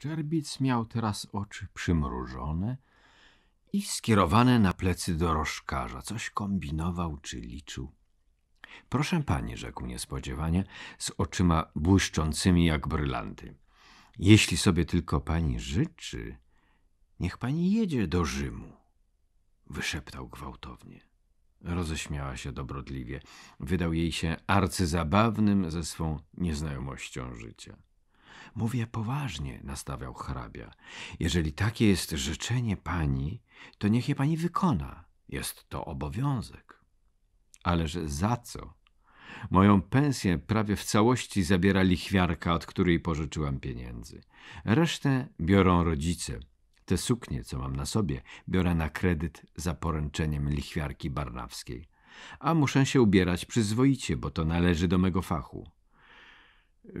Szczerbic miał teraz oczy przymrużone i skierowane na plecy dorożkarza. Coś kombinował czy liczył. Proszę pani, rzekł niespodziewanie, z oczyma błyszczącymi jak brylanty. Jeśli sobie tylko pani życzy, niech pani jedzie do Rzymu. Wyszeptał gwałtownie. Roześmiała się dobrodliwie. Wydał jej się arcyzabawnym ze swą nieznajomością życia. Mówię poważnie, nastawiał hrabia. Jeżeli takie jest życzenie pani, to niech je pani wykona. Jest to obowiązek. Ależ za co? Moją pensję prawie w całości zabiera lichwiarka, od której pożyczyłam pieniędzy. Resztę biorą rodzice. Te suknie, co mam na sobie, biorę na kredyt za poręczeniem lichwiarki barnawskiej. A muszę się ubierać przyzwoicie, bo to należy do mego fachu.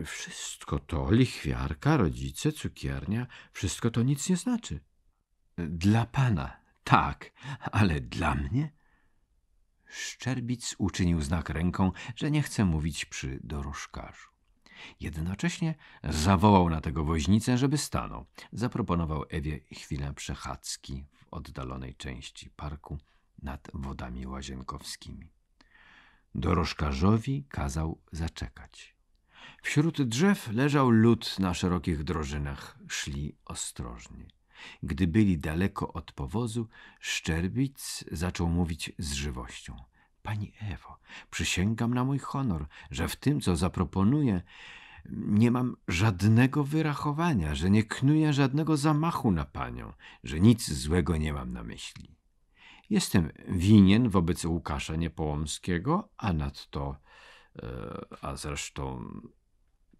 Wszystko to, lichwiarka, rodzice, cukiernia, wszystko to nic nie znaczy. Dla pana, tak, ale dla mnie? Szczerbic uczynił znak ręką, że nie chce mówić przy dorożkarzu. Jednocześnie zawołał na tego woźnicę, żeby stanął. Zaproponował Ewie chwilę przechadzki w oddalonej części parku nad wodami łazienkowskimi. Dorożkarzowi kazał zaczekać. Wśród drzew leżał lód na szerokich drożynach. Szli ostrożnie. Gdy byli daleko od powozu, Szczerbic zaczął mówić z żywością. Pani Ewo, przysięgam na mój honor, że w tym, co zaproponuję, nie mam żadnego wyrachowania, że nie knuję żadnego zamachu na panią, że nic złego nie mam na myśli. Jestem winien wobec Łukasza Niepołomskiego, a nadto, a zresztą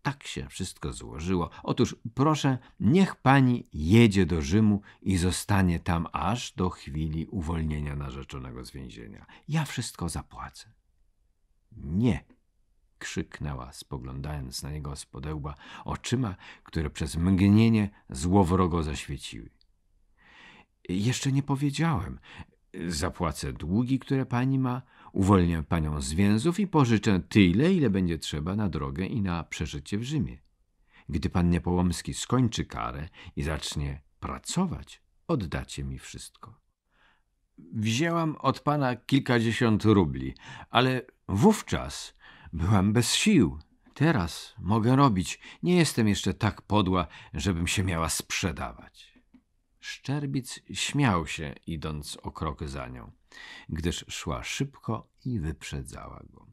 tak się wszystko złożyło. Otóż proszę, niech pani jedzie do Rzymu i zostanie tam aż do chwili uwolnienia narzeczonego z więzienia. Ja wszystko zapłacę. Nie, krzyknęła, spoglądając na niego z podełba oczyma, które przez mgnienie złowrogo zaświeciły. Jeszcze nie powiedziałem. Zapłacę długi, które pani ma, Uwolnię panią z więzów i pożyczę tyle, ile będzie trzeba na drogę i na przeżycie w Rzymie. Gdy pan Niepołomski skończy karę i zacznie pracować, oddacie mi wszystko. Wzięłam od pana kilkadziesiąt rubli, ale wówczas byłam bez sił. Teraz mogę robić. Nie jestem jeszcze tak podła, żebym się miała sprzedawać. Szczerbic śmiał się, idąc o krok za nią gdyż szła szybko i wyprzedzała go.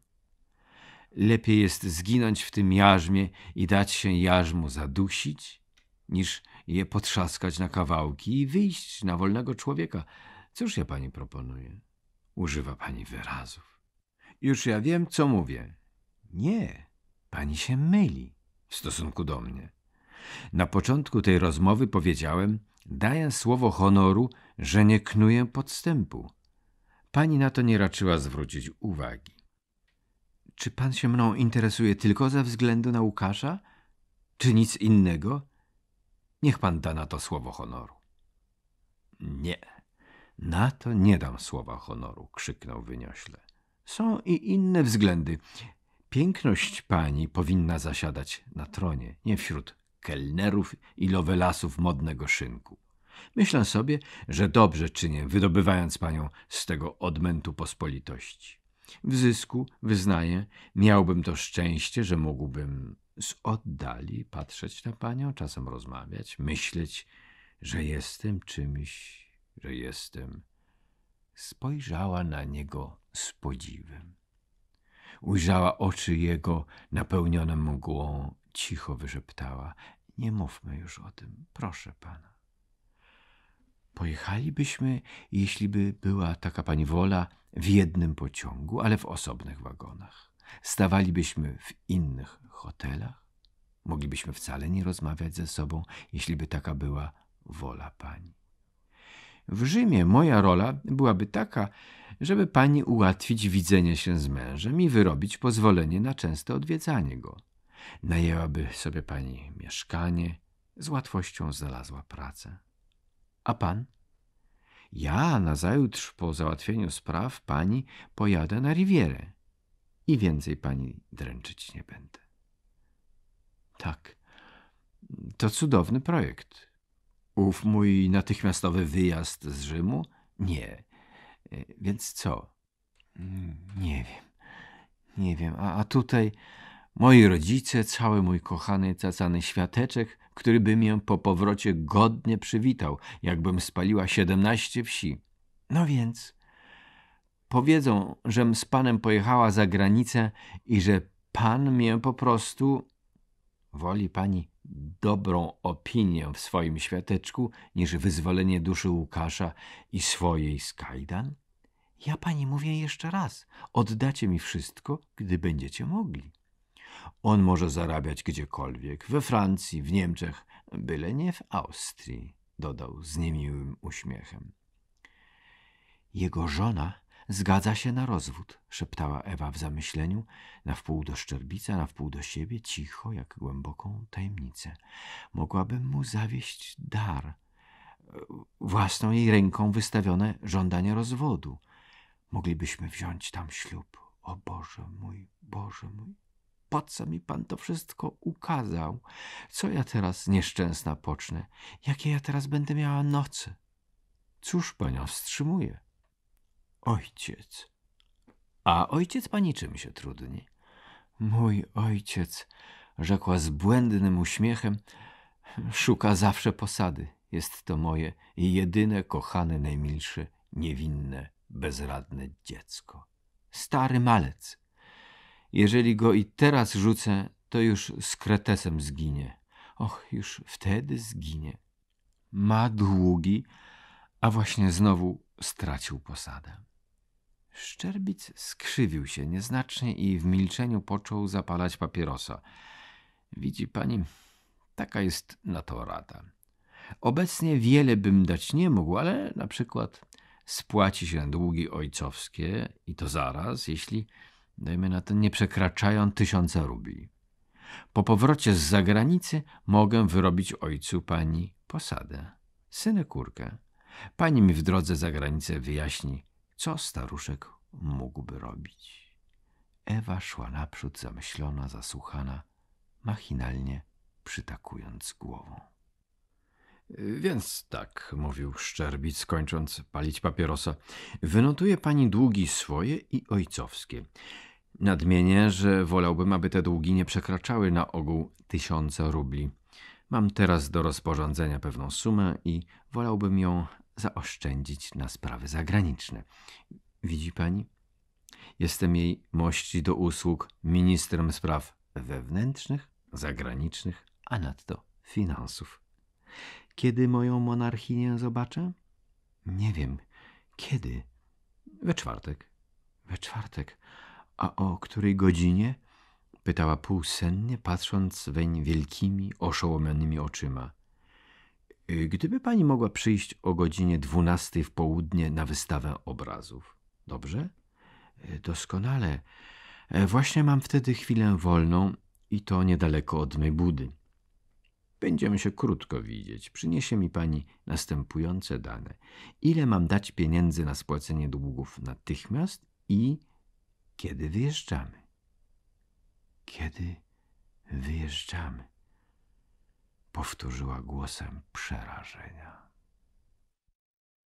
Lepiej jest zginąć w tym jarzmie i dać się jarzmu zadusić, niż je potrzaskać na kawałki i wyjść na wolnego człowieka. Cóż ja pani proponuję? Używa pani wyrazów. Już ja wiem, co mówię. Nie, pani się myli w stosunku do mnie. Na początku tej rozmowy powiedziałem, daję słowo honoru, że nie knuję podstępu. Pani na to nie raczyła zwrócić uwagi. Czy pan się mną interesuje tylko ze względu na Łukasza? Czy nic innego? Niech pan da na to słowo honoru. Nie, na to nie dam słowa honoru, krzyknął wyniośle. Są i inne względy. Piękność pani powinna zasiadać na tronie, nie wśród kelnerów i lowelasów modnego szynku. Myślę sobie, że dobrze czynię, wydobywając panią z tego odmętu pospolitości. W zysku, wyznaję, miałbym to szczęście, że mógłbym z oddali patrzeć na panią, czasem rozmawiać, myśleć, że jestem czymś, że jestem. Spojrzała na niego z podziwem. Ujrzała oczy jego napełnione mgłą, cicho wyszeptała: Nie mówmy już o tym, proszę pana. Pojechalibyśmy, jeśli by była taka pani wola, w jednym pociągu, ale w osobnych wagonach. Stawalibyśmy w innych hotelach. Moglibyśmy wcale nie rozmawiać ze sobą, jeśli by taka była wola pani. W Rzymie moja rola byłaby taka, żeby pani ułatwić widzenie się z mężem i wyrobić pozwolenie na częste odwiedzanie go. Najęłaby sobie pani mieszkanie, z łatwością znalazła pracę. A pan? Ja nazajutrz po załatwieniu spraw pani pojadę na Rivierę i więcej pani dręczyć nie będę. Tak, To cudowny projekt. Ów mój natychmiastowy wyjazd z Rzymu? Nie. Więc co? Nie wiem. Nie wiem. A, a tutaj moi rodzice, cały mój kochany, cacany świateczek, który by mnie po powrocie godnie przywitał, jakbym spaliła siedemnaście wsi. No więc, powiedzą, żem z panem pojechała za granicę i że pan mnie po prostu woli pani dobrą opinię w swoim świateczku niż wyzwolenie duszy Łukasza i swojej z kajdan? Ja pani mówię jeszcze raz, oddacie mi wszystko, gdy będziecie mogli. On może zarabiać gdziekolwiek, we Francji, w Niemczech, byle nie w Austrii, dodał z niemiłym uśmiechem. Jego żona zgadza się na rozwód, szeptała Ewa w zamyśleniu, na wpół do Szczerbica, na wpół do siebie, cicho, jak głęboką tajemnicę. Mogłabym mu zawieść dar, własną jej ręką wystawione żądanie rozwodu. Moglibyśmy wziąć tam ślub. O Boże mój, Boże mój, po co mi pan to wszystko ukazał? Co ja teraz nieszczęsna pocznę? Jakie ja teraz będę miała noce? Cóż panią wstrzymuje? Ojciec. A ojciec pani czym się trudni? Mój ojciec, rzekła z błędnym uśmiechem, szuka zawsze posady. Jest to moje jedyne, kochane, najmilsze, niewinne, bezradne dziecko. Stary malec. Jeżeli go i teraz rzucę, to już z kretesem zginie. Och, już wtedy zginie. Ma długi, a właśnie znowu stracił posadę. Szczerbic skrzywił się nieznacznie i w milczeniu począł zapalać papierosa. Widzi pani, taka jest na to rada. Obecnie wiele bym dać nie mógł, ale na przykład spłaci się długi ojcowskie i to zaraz, jeśli, dajmy na to, nie przekraczają tysiąca rubli. Po powrocie z zagranicy mogę wyrobić ojcu pani posadę, synekurkę. Pani mi w drodze za granicę wyjaśni, co staruszek mógłby robić. Ewa szła naprzód, zamyślona, zasłuchana, machinalnie przytakując głową. Więc tak, mówił Szczerbic, kończąc palić papierosa, wynotuje pani długi swoje i ojcowskie. Nadmienię, że wolałbym, aby te długi nie przekraczały na ogół tysiąca rubli. Mam teraz do rozporządzenia pewną sumę i wolałbym ją zaoszczędzić na sprawy zagraniczne. Widzi pani? Jestem jej mości do usług ministrem spraw wewnętrznych, zagranicznych, a nadto finansów. Kiedy moją monarchinię zobaczę? Nie wiem. Kiedy? We czwartek. We czwartek. A o której godzinie? Pytała półsennie, patrząc weń wielkimi, oszołomionymi oczyma. Y, gdyby pani mogła przyjść o godzinie dwunastej w południe na wystawę obrazów. Dobrze? Y, doskonale. E, właśnie mam wtedy chwilę wolną i to niedaleko od mej budy. Będziemy się krótko widzieć. Przyniesie mi pani następujące dane. Ile mam dać pieniędzy na spłacenie długów natychmiast i kiedy wyjeżdżamy? Kiedy wyjeżdżamy? Powtórzyła głosem przerażenia.